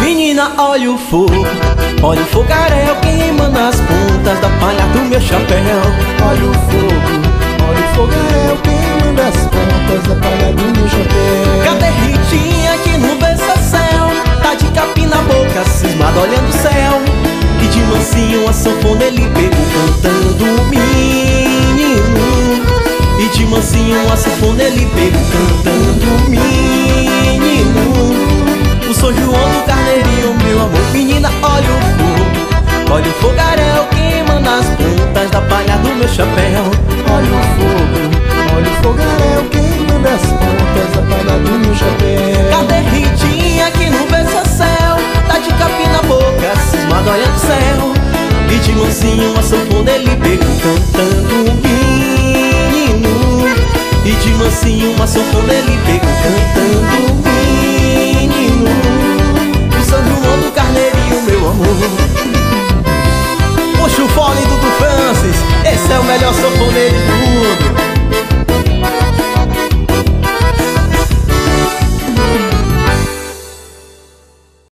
Menina, olha o fogo Olha o fogaréu queimando as pontas da palha do meu chapéu. Olha o fogo, olha o fogaréu queimando as pontas da palha do meu chapéu sanfona ele pegou cantando menino. E de mansinho a sanfona ele pegou cantando menino. O São João do Carneirinho, meu amor Menina, olha o fogo. Olha o fogaréu queimando as pontas da palha do meu chapéu. Olha o fogo, olha o fogaréu E de mansinho a sanfona ele pegou cantando menino. E de mansinho a sanfona ele pegou cantando menino. O São João do Carneirinho, meu amor. Puxa o fone, Dudu Francis Esse é o melhor sanfoneiro